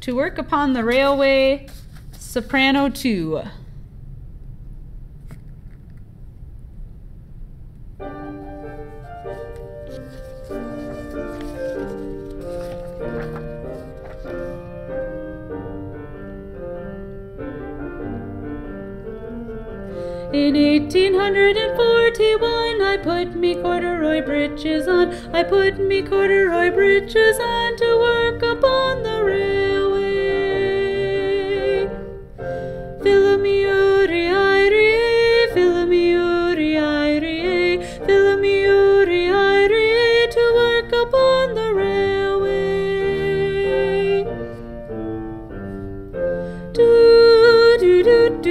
To work upon the railway, soprano 2. In 1841 I put me corduroy breeches on, I put me corduroy breeches on to work upon the railway.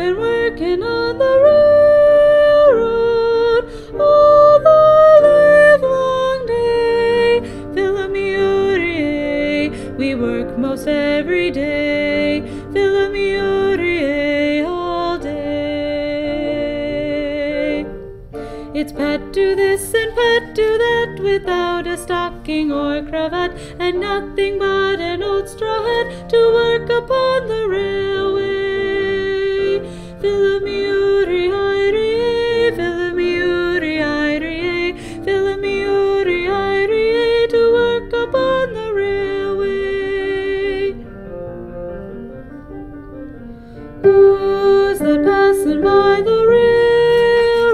been working on the railroad all the livelong day. Philomeuri, we work most every day. Philomeuri, all day. It's pat do this and pat do that without a stocking or cravat, and nothing but Who's that passing by the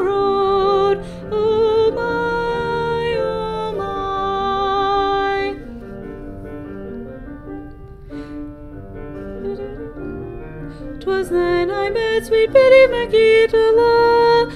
railroad? Oh my, oh my. 'Twas then I met sweet Biddy Makita la la